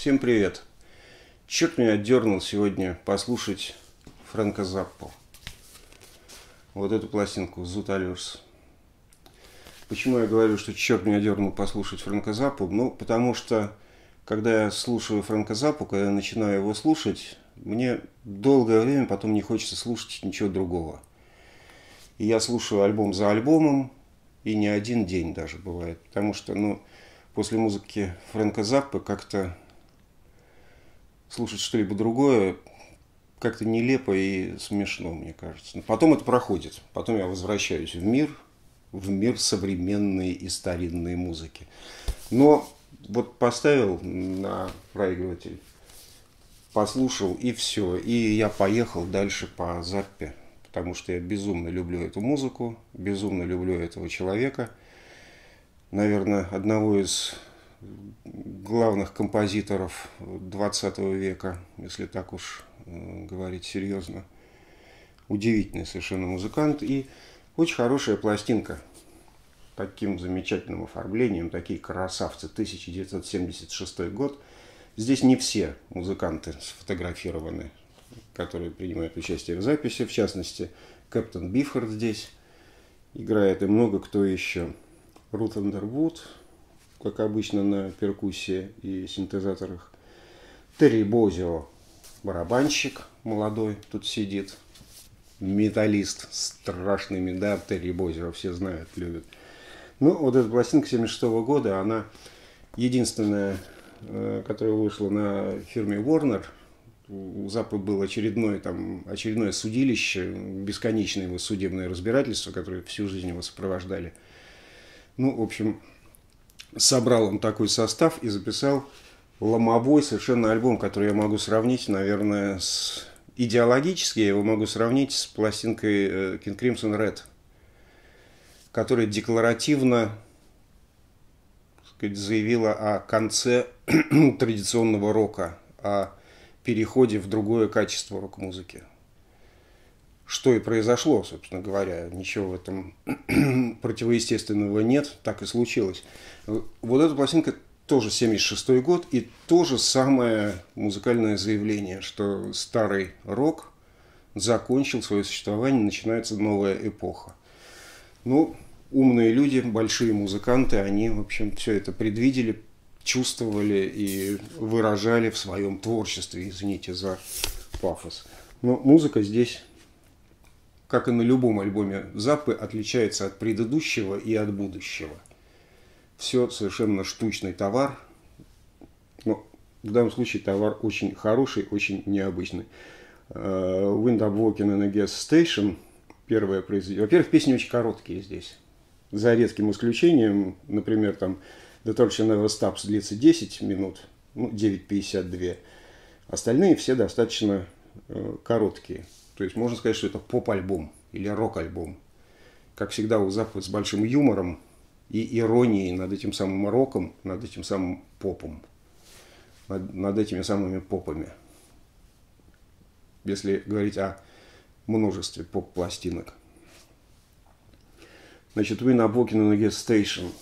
Всем привет. Черт меня отдернул сегодня послушать Фрэнка Заппо. Вот эту пластинку «Зут Алюрс». Почему я говорю, что черт меня дернул послушать Фрэнка Заппу? Ну, потому что, когда я слушаю Фрэнка Заппу, когда я начинаю его слушать, мне долгое время потом не хочется слушать ничего другого. И я слушаю альбом за альбомом, и не один день даже бывает. Потому что, ну, после музыки Фрэнка Заппы как-то слушать что-либо другое как-то нелепо и смешно, мне кажется. Но потом это проходит. Потом я возвращаюсь в мир, в мир современной и старинной музыки. Но вот поставил на проигрыватель, послушал и все. И я поехал дальше по Заппе, потому что я безумно люблю эту музыку, безумно люблю этого человека – наверное, одного из главных композиторов 20 века, если так уж э, говорить серьезно. Удивительный совершенно музыкант и очень хорошая пластинка. Таким замечательным оформлением, такие красавцы, 1976 год. Здесь не все музыканты сфотографированы, которые принимают участие в записи. В частности, Кэптен Бифхарт здесь играет и много кто еще. Рут Андервуд, как обычно на перкуссии и синтезаторах. Терри Бозио, барабанщик молодой, тут сидит. Металлист страшный, да, Терри Бозио, все знают, любят. Ну, вот эта пластинка 76 года, она единственная, э, которая вышла на фирме Warner. У Запы был очередное, там, очередное судилище, бесконечное его судебное разбирательство, которое всю жизнь его сопровождали – ну, в общем, собрал он такой состав и записал ломовой совершенно альбом, который я могу сравнить, наверное, с идеологически я его могу сравнить с пластинкой э, King Crimson Red, которая декларативно сказать, заявила о конце традиционного рока, о переходе в другое качество рок-музыки что и произошло, собственно говоря. Ничего в этом противоестественного нет, так и случилось. Вот эта пластинка тоже 76 год, и то же самое музыкальное заявление, что старый рок закончил свое существование, начинается новая эпоха. Ну, умные люди, большие музыканты, они, в общем, все это предвидели, чувствовали и выражали в своем творчестве, извините за пафос. Но музыка здесь как и на любом альбоме Запы, отличается от предыдущего и от будущего. Все совершенно штучный товар, но в данном случае товар очень хороший, очень необычный. Э, Wind Up Walking in a Gas Station, первое произведение. Во-первых, песни очень короткие здесь. За редким исключением, например, там The Torch Never Stops длится 10 минут, ну, 9.52. Остальные все достаточно э, короткие. То есть можно сказать, что это поп-альбом или рок-альбом. Как всегда у Запада с большим юмором и иронией над этим самым роком, над этим самым попом, над, над этими самыми попами. Если говорить о множестве поп-пластинок. Значит, вы на Walking на Station.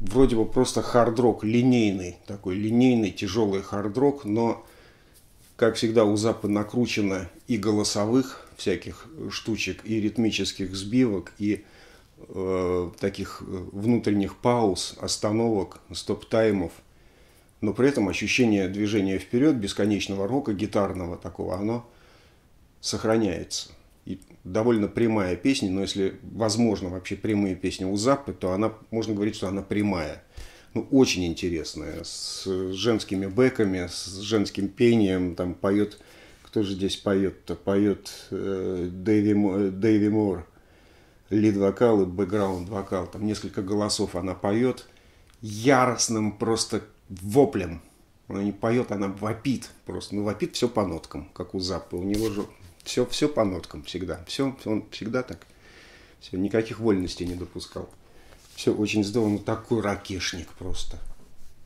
Вроде бы просто хард-рок, линейный, такой линейный, тяжелый хард-рок, но как всегда, у Запа накручено и голосовых всяких штучек, и ритмических сбивок, и э, таких э, внутренних пауз, остановок, стоп-таймов. Но при этом ощущение движения вперед, бесконечного рока, гитарного такого, оно сохраняется. И довольно прямая песня, но если возможно вообще прямые песни у Заппы, то она, можно говорить, что она прямая – ну, очень интересная, с женскими бэками, с женским пением, там поет, кто же здесь поет-то, поет э, Дэйви, Дэйви Мор, лид-вокал и бэкграунд-вокал, там несколько голосов она поет, яростным просто воплем, она не поет, она вопит просто, ну вопит все по ноткам, как у Заппы, у него же все, все по ноткам всегда, все, он всегда так, все, никаких вольностей не допускал. Все очень здорово, ну такой ракешник просто.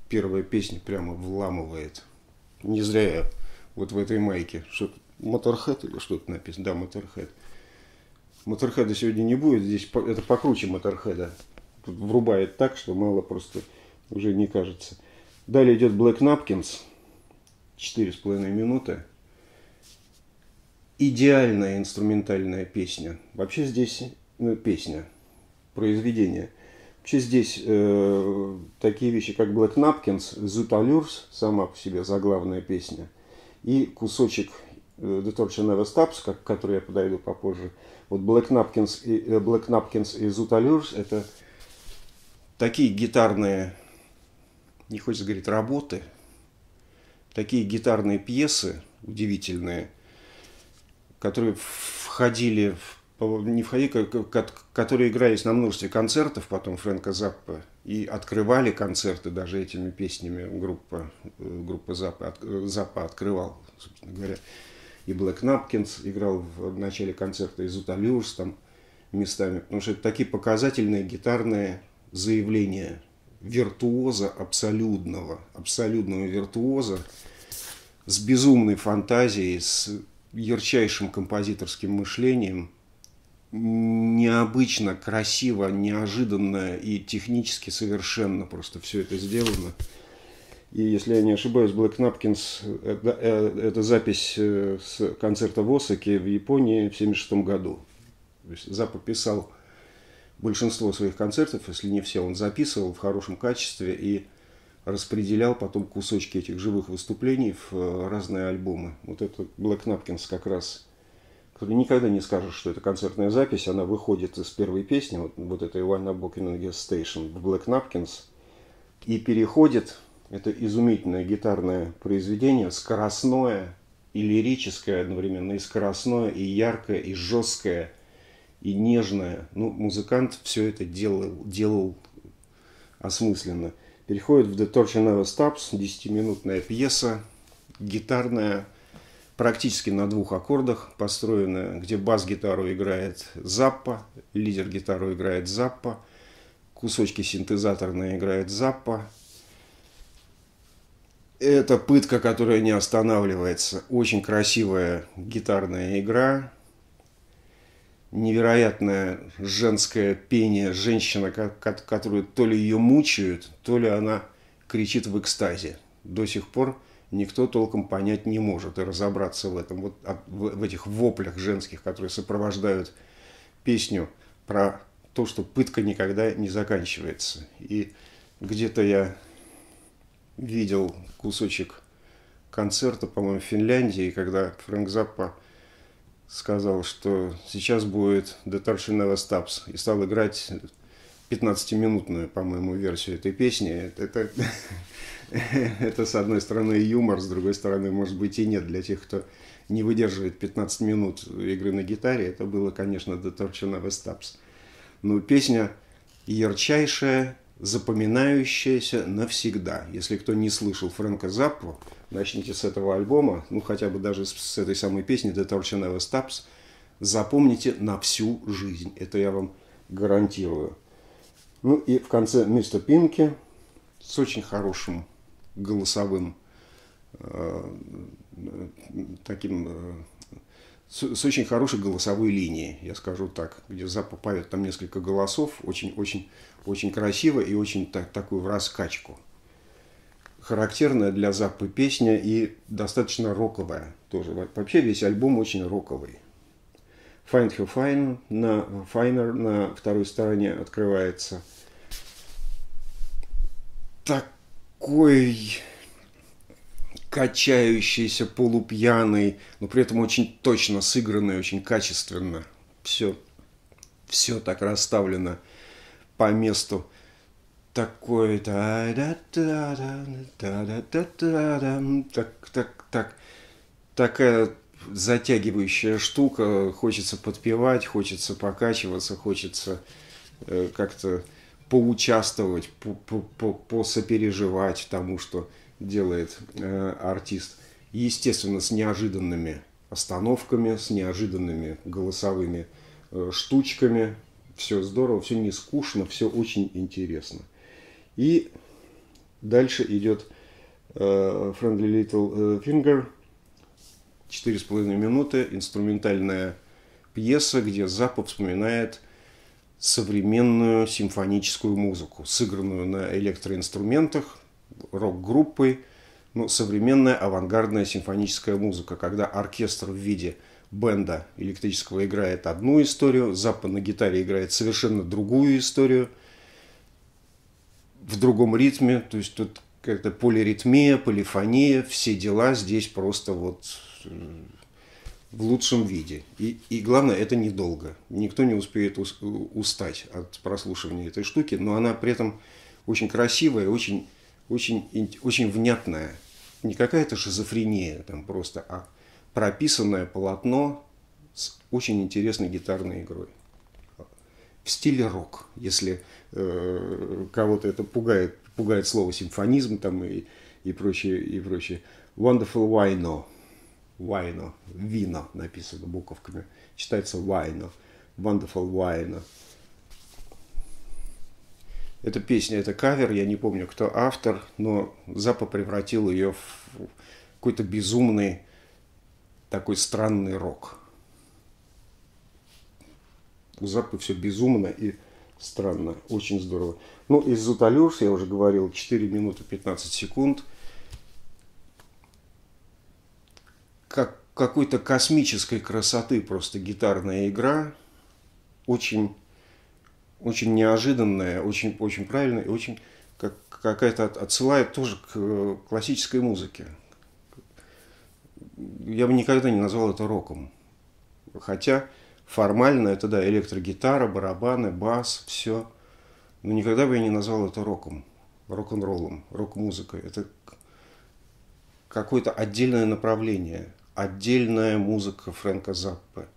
Первая песня прямо вламывает. Не зря я вот в этой майке. Что Моторхед или что-то написано? Да, Моторхед. Моторхеда сегодня не будет, здесь это покруче Моторхеда. Врубает так, что мало просто уже не кажется. Далее идет Black Napkins, 4,5 минуты. Идеальная инструментальная песня. Вообще здесь ну, песня, произведение. Вообще здесь э, такие вещи, как Black Napkins, Zoot Allures, сама по себе заглавная песня, и кусочек э, The Torture Never Stops, как, к я подойду попозже. Вот Black Napkins и, э, Black Napkins и Zoot Allures – это такие гитарные, не хочется говорить, работы, такие гитарные пьесы удивительные, которые входили в не входи, которые игрались на множестве концертов потом Фрэнка Заппа и открывали концерты даже этими песнями группа, э, группа Заппа, Заппа открывал, собственно говоря. И Блэк Напкинс играл в начале концерта, и Зуталюрс там местами, потому что это такие показательные гитарные заявления виртуоза абсолютного, абсолютного виртуоза с безумной фантазией, с ярчайшим композиторским мышлением – необычно, красиво, неожиданно и технически совершенно просто все это сделано. И если я не ошибаюсь, Black Napkins это, э, это запись э, с концерта в Осаке в Японии в 1976 году. То есть Запа писал большинство своих концертов, если не все, он записывал в хорошем качестве и распределял потом кусочки этих живых выступлений в э, разные альбомы. Вот это Black Napkins как раз никогда не скажешь, что это концертная запись, она выходит из первой песни, вот, вот этой One Gas Station в Black Napkins, и переходит, это изумительное гитарное произведение, скоростное и лирическое одновременно, и скоростное, и яркое, и жесткое, и нежное. Ну, музыкант все это делал, делал осмысленно. Переходит в The Torch Never Stops, 10-минутная пьеса, гитарная, практически на двух аккордах построена, где бас-гитару играет Заппа, лидер-гитару играет Заппа, кусочки синтезаторные играет Заппа. Это пытка, которая не останавливается. Очень красивая гитарная игра, невероятное женское пение, женщина, которую то ли ее мучают, то ли она кричит в экстазе. До сих пор никто толком понять не может и разобраться в этом, вот в, в этих воплях женских, которые сопровождают песню про то, что пытка никогда не заканчивается. И где-то я видел кусочек концерта, по-моему, в Финляндии, когда Фрэнк Заппа сказал, что сейчас будет The Never Stops, и стал играть 15-минутную, по-моему, версию этой песни. Это, это это, с одной стороны, юмор, с другой стороны, может быть, и нет. Для тех, кто не выдерживает 15 минут игры на гитаре, это было, конечно, The Torture Never. Но песня ярчайшая, запоминающаяся навсегда. Если кто не слышал Фрэнка Заппу, начните с этого альбома, ну хотя бы даже с, с этой самой песни The Torture Never Stops, запомните на всю жизнь. Это я вам гарантирую. Ну и в конце Мистер Пинки с очень хорошим голосовым э, таким э, с, с очень хорошей голосовой линией, я скажу так, где Запа поет там несколько голосов, очень-очень очень красиво и очень так, такую в раскачку. Характерная для Заппы песня и достаточно роковая тоже. Вообще весь альбом очень роковый. Find Her Fine на, Finer на второй стороне открывается. Так такой качающийся, полупьяный, но при этом очень точно сыгранный, очень качественно. Все, все так расставлено по месту. Такой так, так, так, такая затягивающая штука. Хочется подпевать, хочется покачиваться, хочется э, как-то поучаствовать, по, по, по, посопереживать тому, что делает э, артист. Естественно, с неожиданными остановками, с неожиданными голосовыми э, штучками. Все здорово, все не скучно, все очень интересно. И дальше идет э, Friendly Little э, Finger, 4,5 минуты, инструментальная пьеса, где Запа вспоминает – современную симфоническую музыку, сыгранную на электроинструментах, рок-группой, ну, современная авангардная симфоническая музыка, когда оркестр в виде бенда электрического играет одну историю, Запад на гитаре играет совершенно другую историю в другом ритме, то есть тут какая-то полиритмия, полифония, все дела здесь просто вот э, в лучшем виде. И, и главное, это недолго. Никто не успеет устать от прослушивания этой штуки, но она при этом очень красивая, очень, очень, очень внятная. Не какая-то шизофрения там просто, а прописанное полотно с очень интересной гитарной игрой. В стиле рок, если э, кого-то это пугает, пугает слово симфонизм там и, и прочее, и прочее. Wonderful Wino – Вайно, вино написано буковками, читается Вайно, Wonderful Wino. Эта песня, это кавер, я не помню, кто автор, но Запа превратил ее в какой-то безумный, такой странный рок. У Запы все безумно и странно, очень здорово. Ну, из Зуталюрс, я уже говорил, 4 минуты 15 секунд – как какой-то космической красоты просто гитарная игра, очень, очень неожиданная, очень, очень правильная и очень как, какая-то отсылает тоже к классической музыке. Я бы никогда не назвал это роком. Хотя формально это, да, электрогитара, барабаны, бас, все. Но никогда бы я не назвал это роком, рок-н-роллом, рок-музыкой. Это какое-то отдельное направление – отдельная музыка Фрэнка Заппы.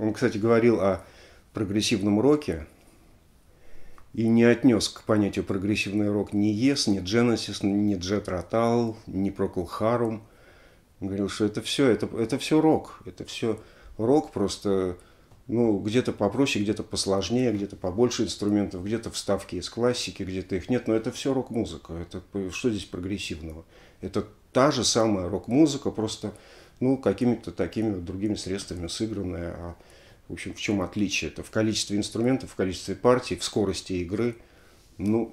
Он, кстати, говорил о прогрессивном роке и не отнес к понятию прогрессивный рок ни Yes, ни Genesis, ни Jet Rotal, ни Procol Harum. Он говорил, что это все, это, это все рок. Это все рок просто ну, где-то попроще, где-то посложнее, где-то побольше инструментов, где-то вставки из классики, где-то их нет, но это все рок-музыка. Это, что здесь прогрессивного? Это та же самая рок-музыка, просто ну, какими-то такими вот другими средствами сыгранная. А, в общем, в чем отличие? Это в количестве инструментов, в количестве партий, в скорости игры. Ну,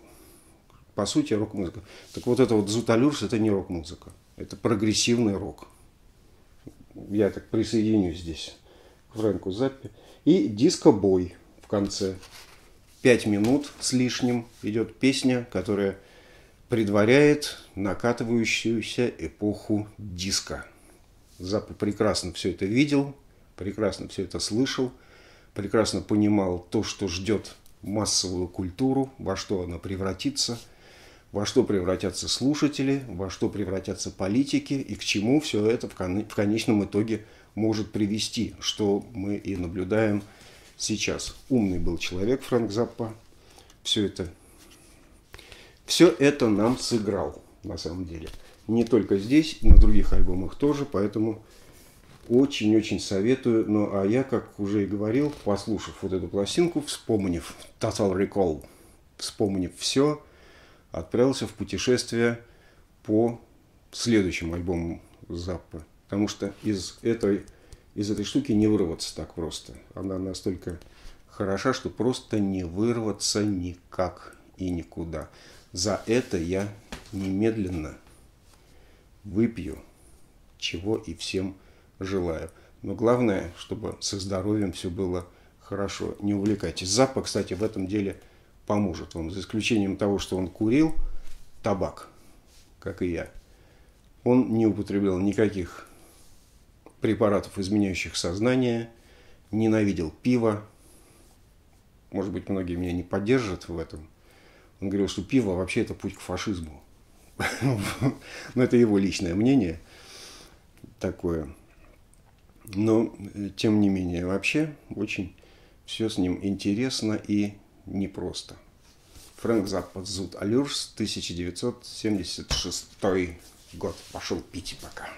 по сути, рок-музыка. Так вот это вот Зуталюрс, это не рок-музыка. Это прогрессивный рок. Я так присоединюсь здесь к Фрэнку Заппи. И диско-бой в конце. Пять минут с лишним идет песня, которая предваряет накатывающуюся эпоху диска. Запа прекрасно все это видел, прекрасно все это слышал, прекрасно понимал то, что ждет массовую культуру, во что она превратится, во что превратятся слушатели, во что превратятся политики и к чему все это в конечном итоге может привести, что мы и наблюдаем сейчас. Умный был человек Фрэнк Заппа, все это все это нам сыграл, на самом деле. Не только здесь, на других альбомах тоже, поэтому очень-очень советую. Ну, а я, как уже и говорил, послушав вот эту пластинку, вспомнив Total Recall, вспомнив все, отправился в путешествие по следующему альбому Заппы. Потому что из этой, из этой штуки не вырваться так просто. Она настолько хороша, что просто не вырваться никак и никуда. За это я немедленно выпью, чего и всем желаю. Но главное, чтобы со здоровьем все было хорошо. Не увлекайтесь. Запах, кстати, в этом деле поможет вам. За исключением того, что он курил табак, как и я. Он не употреблял никаких препаратов, изменяющих сознание, ненавидел пиво. Может быть, многие меня не поддержат в этом. Он говорил, что пиво вообще это путь к фашизму. Но это его личное мнение такое. Но, тем не менее, вообще очень все с ним интересно и непросто. Фрэнк Запад Зуд Алюрс, 1976 год. Пошел пить пока.